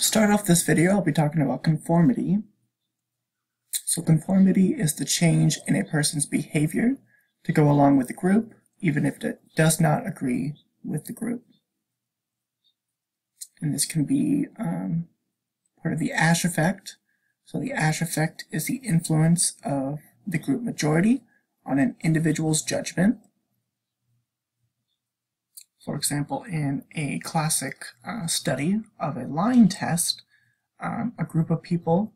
To start off this video, I'll be talking about conformity. So conformity is the change in a person's behavior to go along with the group, even if it does not agree with the group. And this can be um, part of the Asch effect. So the Asch effect is the influence of the group majority on an individual's judgment. For example, in a classic uh, study of a line test, um, a group of people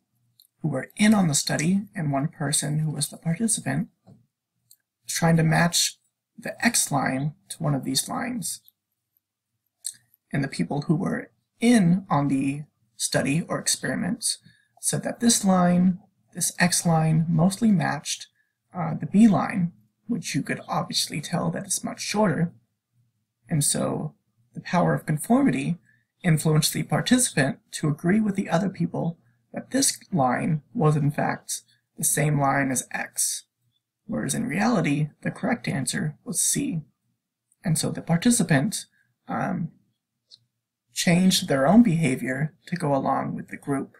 who were in on the study and one person who was the participant was trying to match the x line to one of these lines. And the people who were in on the study or experiments said that this line, this x line, mostly matched uh, the b line, which you could obviously tell that it's much shorter. And so the power of conformity influenced the participant to agree with the other people that this line was in fact the same line as x, whereas in reality the correct answer was c. And so the participant um, changed their own behavior to go along with the group,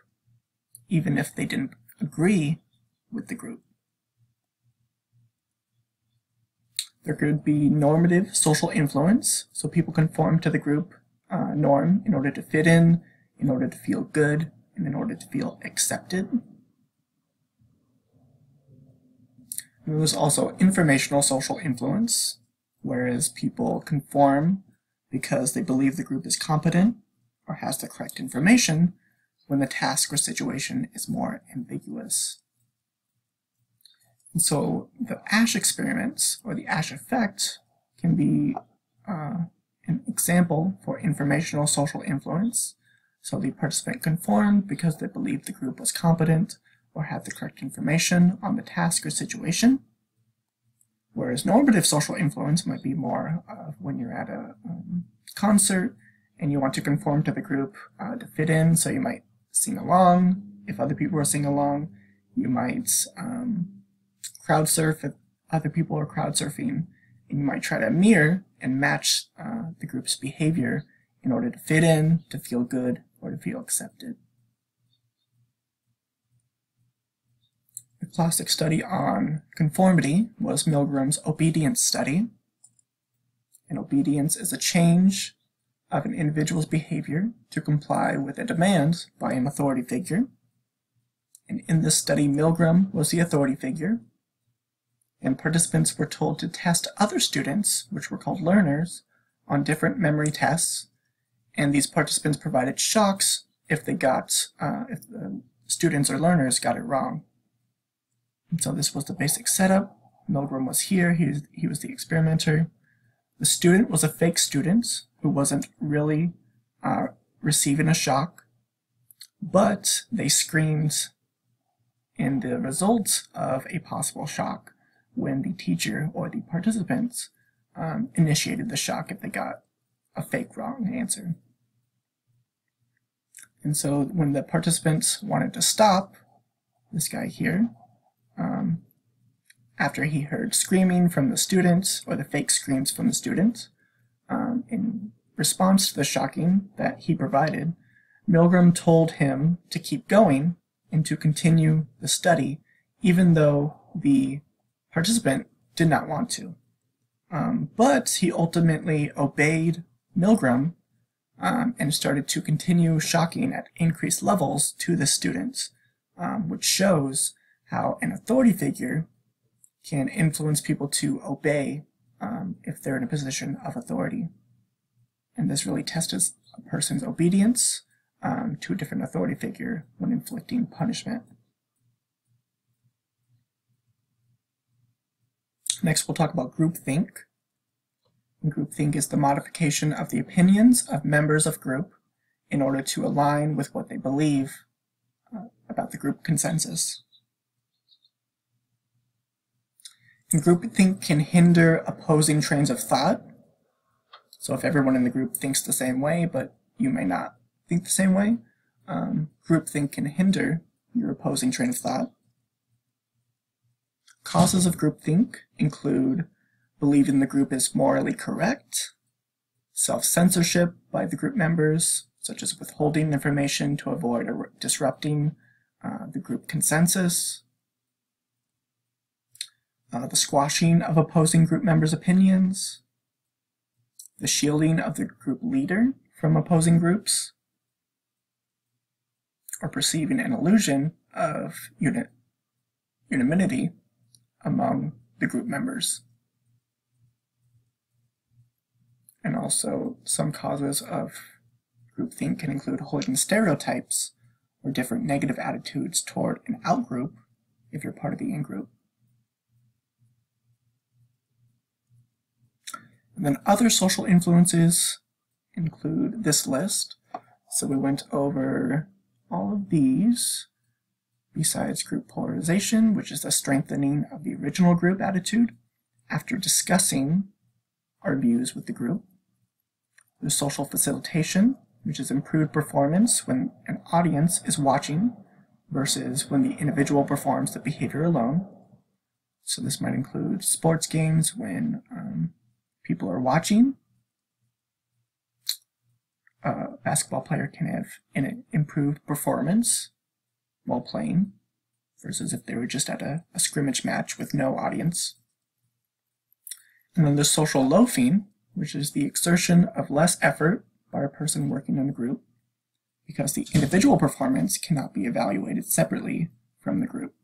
even if they didn't agree with the group. There could be normative social influence, so people conform to the group uh, norm in order to fit in, in order to feel good, and in order to feel accepted. There was also informational social influence, whereas people conform because they believe the group is competent or has the correct information when the task or situation is more ambiguous. And so the Asch experiments or the Asch effect can be uh, an example for informational social influence. So the participant conformed because they believed the group was competent or had the correct information on the task or situation. Whereas normative social influence might be more when you're at a um, concert and you want to conform to the group uh, to fit in, so you might sing along. If other people are singing along, you might um, crowd surf if other people are crowd surfing, and you might try to mirror and match uh, the group's behavior in order to fit in, to feel good, or to feel accepted. A classic study on conformity was Milgram's obedience study. And obedience is a change of an individual's behavior to comply with a demand by an authority figure. And in this study, Milgram was the authority figure, and participants were told to test other students, which were called learners, on different memory tests, and these participants provided shocks if they got, uh, if the students or learners got it wrong. And so this was the basic setup. Milgram was here, he was, he was the experimenter. The student was a fake student who wasn't really uh, receiving a shock, but they screamed in the results of a possible shock when the teacher or the participants um, initiated the shock if they got a fake wrong answer. And so when the participants wanted to stop, this guy here, um, after he heard screaming from the students or the fake screams from the students, um, in response to the shocking that he provided, Milgram told him to keep going and to continue the study, even though the participant did not want to. Um, but he ultimately obeyed Milgram um, and started to continue shocking at increased levels to the students, um, which shows how an authority figure can influence people to obey um, if they're in a position of authority. And this really tests a person's obedience um, to a different authority figure when inflicting punishment. Next, we'll talk about groupthink. Groupthink is the modification of the opinions of members of group in order to align with what they believe uh, about the group consensus. And groupthink can hinder opposing trains of thought. So if everyone in the group thinks the same way, but you may not think the same way, um, groupthink can hinder your opposing train of thought. Causes of groupthink include believing the group is morally correct, self-censorship by the group members, such as withholding information to avoid or disrupting uh, the group consensus, uh, the squashing of opposing group members' opinions, the shielding of the group leader from opposing groups, or perceiving an illusion of unit, unanimity among the group members. And also, some causes of groupthink can include holding stereotypes or different negative attitudes toward an outgroup if you're part of the in-group. And then other social influences include this list. So we went over all of these besides group polarization, which is the strengthening of the original group attitude after discussing our views with the group. There's social facilitation, which is improved performance when an audience is watching versus when the individual performs the behavior alone. So this might include sports games when um, people are watching. A basketball player can have an improved performance while playing versus if they were just at a, a scrimmage match with no audience. And then the social loafing, which is the exertion of less effort by a person working in a group because the individual performance cannot be evaluated separately from the group.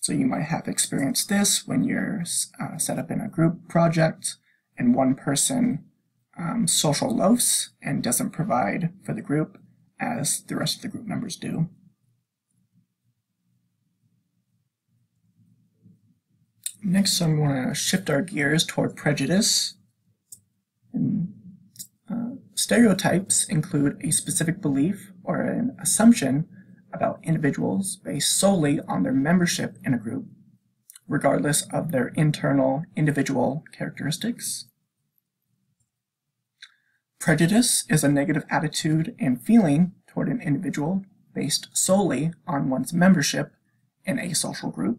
So you might have experienced this when you're uh, set up in a group project and one person um, social loafs and doesn't provide for the group as the rest of the group members do. Next, I'm going to shift our gears toward prejudice. And, uh, stereotypes include a specific belief or an assumption about individuals based solely on their membership in a group, regardless of their internal individual characteristics. Prejudice is a negative attitude and feeling toward an individual based solely on one's membership in a social group.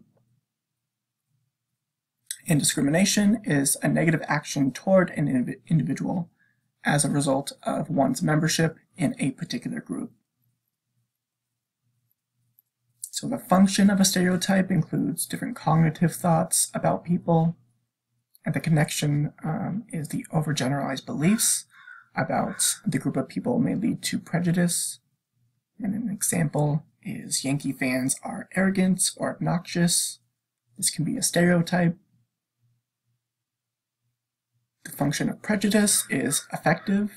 And discrimination is a negative action toward an individual as a result of one's membership in a particular group. So the function of a stereotype includes different cognitive thoughts about people, and the connection um, is the overgeneralized beliefs about the group of people may lead to prejudice. And an example is Yankee fans are arrogant or obnoxious. This can be a stereotype. The function of prejudice is affective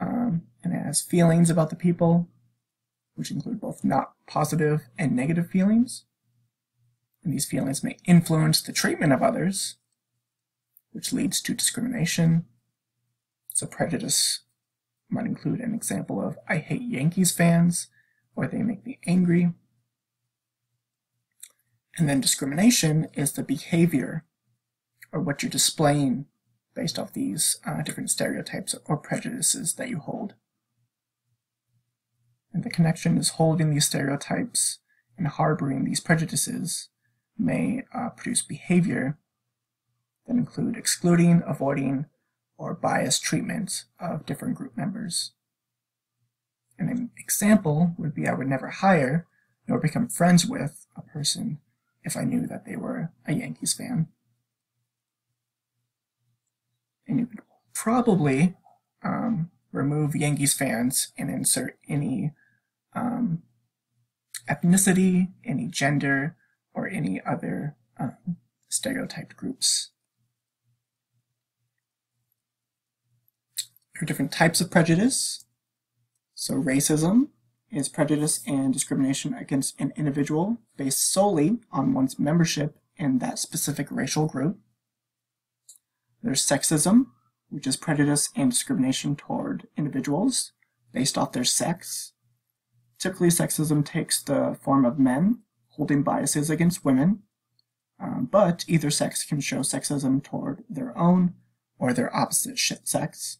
um, and has feelings about the people, which include both not positive and negative feelings. And these feelings may influence the treatment of others, which leads to discrimination so prejudice might include an example of I hate Yankees fans, or they make me angry. And then discrimination is the behavior or what you're displaying based off these uh, different stereotypes or prejudices that you hold. And the connection is holding these stereotypes and harboring these prejudices may uh, produce behavior that include excluding, avoiding, or biased treatment of different group members. An example would be I would never hire nor become friends with a person if I knew that they were a Yankees fan. And you could probably um, remove Yankees fans and insert any um, ethnicity, any gender, or any other um, stereotyped groups There are different types of prejudice. So racism is prejudice and discrimination against an individual based solely on one's membership in that specific racial group. There's sexism, which is prejudice and discrimination toward individuals based off their sex. Typically, sexism takes the form of men holding biases against women, um, but either sex can show sexism toward their own or their opposite sex.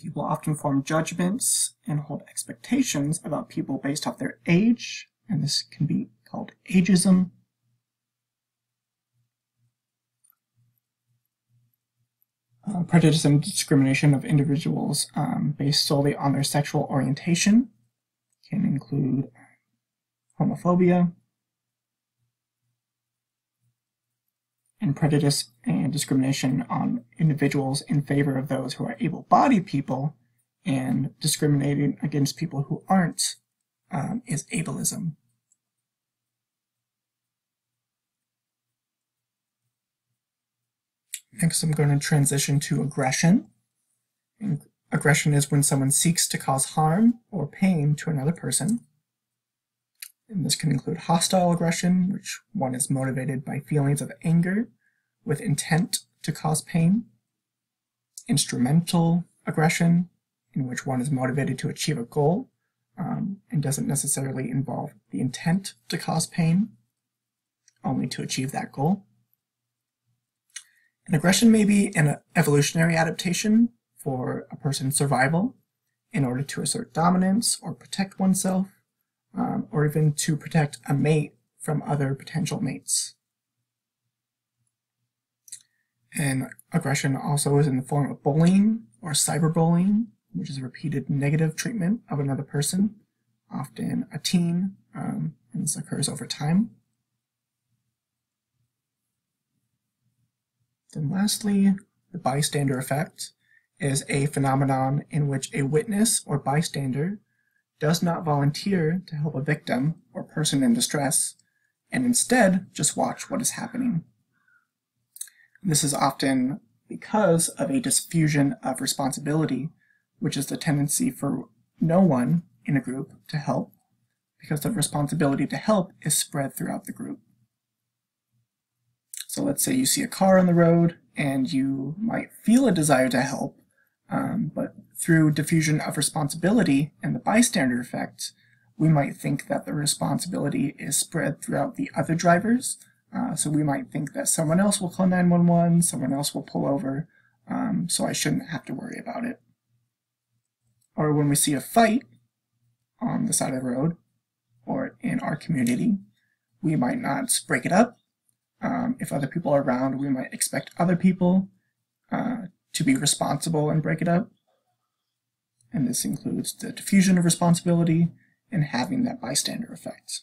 People often form judgments and hold expectations about people based off their age, and this can be called ageism. Uh, prejudice and discrimination of individuals um, based solely on their sexual orientation can include homophobia, and prejudice and discrimination on individuals in favor of those who are able-bodied people and discriminating against people who aren't um, is ableism. Next, I'm going to transition to aggression. And aggression is when someone seeks to cause harm or pain to another person. And this can include hostile aggression, which one is motivated by feelings of anger with intent to cause pain. Instrumental aggression, in which one is motivated to achieve a goal um, and doesn't necessarily involve the intent to cause pain, only to achieve that goal. And aggression may be an evolutionary adaptation for a person's survival in order to assert dominance or protect oneself, um, or even to protect a mate from other potential mates. And aggression also is in the form of bullying or cyberbullying, which is repeated negative treatment of another person, often a teen, um, and this occurs over time. Then lastly, the bystander effect is a phenomenon in which a witness or bystander does not volunteer to help a victim or person in distress, and instead just watch what is happening. This is often because of a diffusion of responsibility, which is the tendency for no one in a group to help, because the responsibility to help is spread throughout the group. So let's say you see a car on the road and you might feel a desire to help, um, but through diffusion of responsibility and the bystander effect, we might think that the responsibility is spread throughout the other drivers. Uh, so we might think that someone else will call 911, someone else will pull over, um, so I shouldn't have to worry about it. Or when we see a fight on the side of the road or in our community, we might not break it up um, if other people are around, we might expect other people uh, to be responsible and break it up. And this includes the diffusion of responsibility and having that bystander effect.